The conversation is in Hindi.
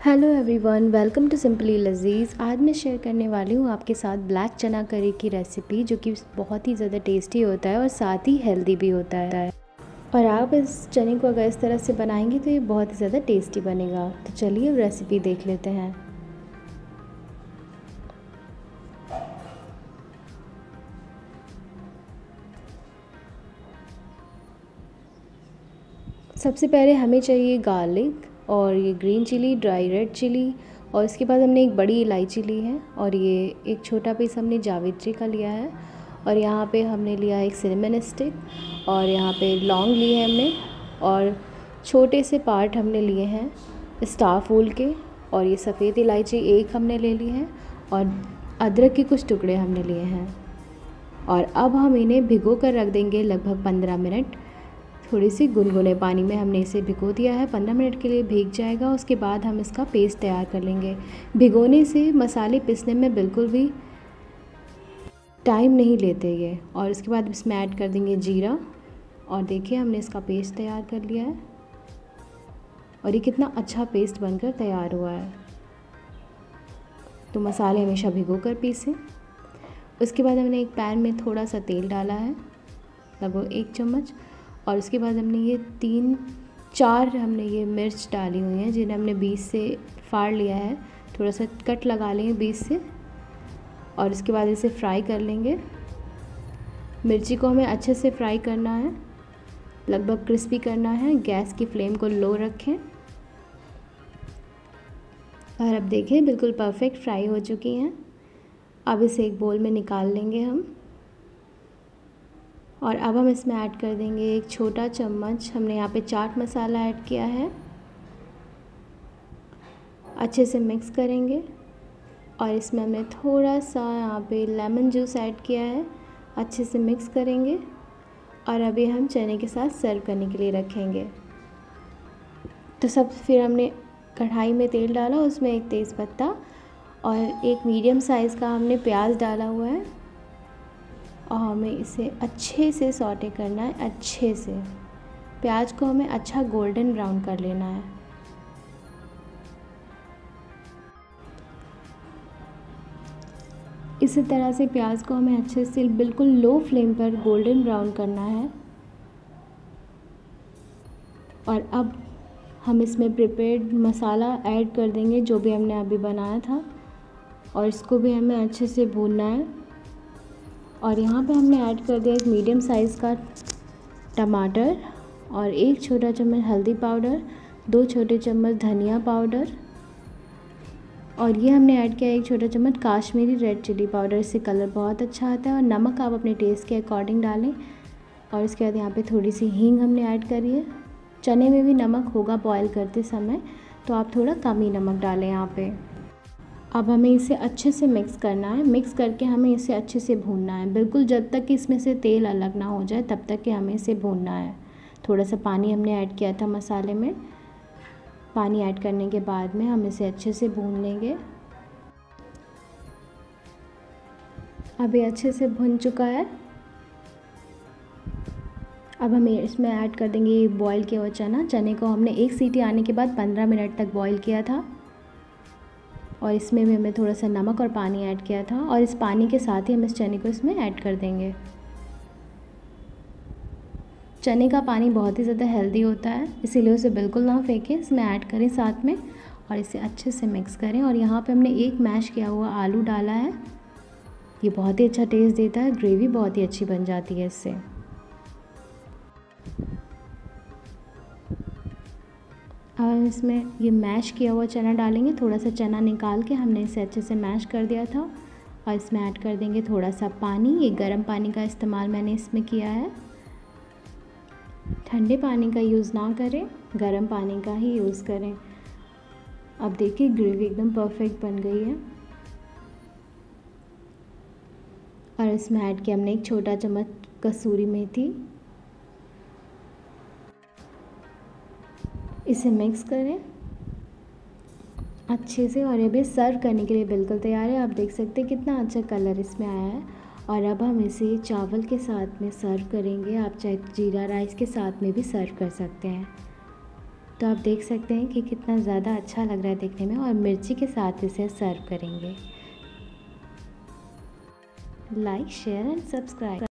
Hello everyone, welcome to simply Lazeez. आज मैं शेयर करने वाली हूँ आपके साथ ब्लैक चना करी की रेसिपी जो कि बहुत ही ज़्यादा टेस्टी होता है और साथ ही हेल्दी भी होता है। और आप इस चने को अगर इस तरह से बनाएँगे तो ये बहुत ही ज़्यादा टेस्टी बनेगा। तो चलिए अब रेसिपी देख लेते हैं। सबसे पहले हमें चाहिए गार्लिक और ये green chilli, dry red chilli और इसके बाद हमने एक बड़ी इलायची ली है और ये एक छोटा पीस हमने जावित्री का लिया है और यहाँ पे हमने लिया एक सिनेमन स्टिक और यहाँ पे लौंग लिए है हमने और छोटे से पार्ट हमने लिए हैं स्टार फूल के और ये सफ़ेद इलायची एक हमने ले ली है और अदरक के कुछ टुकड़े हमने लिए हैं और अब हम इन्हें भिगो कर रख देंगे लगभग पंद्रह मिनट थोड़ी सी गुनगुने पानी में हमने इसे भिगो दिया है। पंद्रह मिनट के लिए भीग जाएगा, उसके बाद हम इसका पेस्ट तैयार कर लेंगे। भिगोने से मसाले पीसने में बिल्कुल भी टाइम नहीं लेते ये। और इसके बाद इसमें ऐड कर देंगे जीरा। और देखिए, हमने इसका पेस्ट तैयार कर लिया है। और ये कितना अच्छा पेस्ट बनकर तैयार हुआ है। तो मसाले हमेशा भिगो कर पीसें। उसके बाद हमने एक पैन में थोड़ा सा तेल डाला है, लगभग एक चम्मच। और उसके बाद हमने ये तीन, चार हमने ये मिर्च डाली हुई हैं, जिन्हें हमने बीस से फाड़ लिया है। थोड़ा सा कट लगा लेंगे बीस से, और इसके बाद इसे फ्राई कर लेंगे। मिर्ची को हमें अच्छे से फ्राई करना है, लगभग क्रिस्पी करना है। गैस की फ्लेम को लो रखें। और अब देखें, बिल्कुल परफेक्ट फ्राई हो चुकी हैं। अब इसे एक बोल में निकाल लेंगे हम। और अब हम इसमें ऐड कर देंगे एक छोटा चम्मच। हमने यहाँ पे चाट मसाला ऐड किया है। अच्छे से मिक्स करेंगे। और इसमें हमने थोड़ा सा यहाँ पे लेमन जूस ऐड किया है। अच्छे से मिक्स करेंगे। और अभी हम चने के साथ सर्व करने के लिए रखेंगे। तो सब फिर हमने कढ़ाई में तेल डाला, उसमें एक तेज़पत्ता और एक मीडियम साइज़ का हमने प्याज डाला हुआ है। और हमें इसे अच्छे से सॉटे करना है, अच्छे से। प्याज को हमें अच्छा गोल्डन ब्राउन कर लेना है। इसी तरह से प्याज को हमें अच्छे से बिल्कुल लो फ्लेम पर गोल्डन ब्राउन करना है। और अब हम इसमें प्रिपेयर्ड मसाला ऐड कर देंगे, जो भी हमने अभी बनाया था। और इसको भी हमें अच्छे से भूनना है। और यहाँ पे हमने ऐड कर दिया एक मीडियम साइज़ का टमाटर और एक छोटा चम्मच हल्दी पाउडर दो छोटे चम्मच धनिया पाउडर और ये हमने ऐड किया एक छोटा चम्मच काश्मीरी रेड चिली पाउडर इससे कलर बहुत अच्छा आता है और नमक आप अपने टेस्ट के अकॉर्डिंग डालें और इसके बाद यहाँ पे थोड़ी सी हींग हमने ऐड करी है। चने में भी नमक होगा बॉईल करते समय तो आप थोड़ा कम ही नमक डालें यहाँ पे। अब हमें इसे अच्छे से मिक्स करना है। मिक्स करके हमें इसे अच्छे से भूनना है। बिल्कुल जब तक कि इसमें से तेल अलग ना हो जाए, तब तक कि हमें इसे भूनना है। थोड़ा सा पानी हमने ऐड किया था मसाले में। पानी ऐड करने के बाद में हम इसे अच्छे से भून लेंगे। अभी अच्छे से भुन चुका है। अब हम इसमें ऐड कर देंगे बॉईल किया हुआ चना। चने को हमने एक सीटी आने के बाद पंद्रह मिनट तक बॉईल किया था। और इसमें भी हमने थोड़ा सा नमक और पानी ऐड किया था और इस पानी के साथ ही हम इस चने को इसमें ऐड कर देंगे। चने का पानी बहुत ही ज़्यादा हेल्दी होता है, इसीलिए उसे बिल्कुल ना फेंकें, इसमें ऐड करें साथ में और इसे अच्छे से मिक्स करें। और यहाँ पे हमने एक मैश किया हुआ आलू डाला है। ये बहुत ही अच्छा टेस्ट देता है ग्रेवी बहुत ही अच्छी बन जाती है इससे। अब इसमें ये मैश किया हुआ चना डालेंगे। थोड़ा सा चना निकाल के हमने इसे अच्छे से मैश कर दिया था। और इसमें ऐड कर देंगे थोड़ा सा पानी। ये गर्म पानी का इस्तेमाल मैंने इसमें किया है। ठंडे पानी का यूज़ ना करें। गर्म पानी का ही यूज़ करें। अब देखिए ग्रेवी एकदम परफेक्ट बन गई है। और इसमें ऐड किया हमने एक छोटा चम्मच कसूरी मेथी। इसे मिक्स करें। अच्छे से और ये भी सर्व करने के लिए बिल्कुल तैयार है। आप देख सकते हैं कितना अच्छा कलर इसमें आया है। और अब हम इसे चावल के साथ में सर्व करेंगे। आप चाहे जीरा राइस के साथ में भी सर्व कर सकते हैं। तो आप देख सकते हैं कि कितना ज़्यादा अच्छा लग रहा है देखने में और मिर्ची के साथ इसे सर्व करेंगे। Like share and subscribe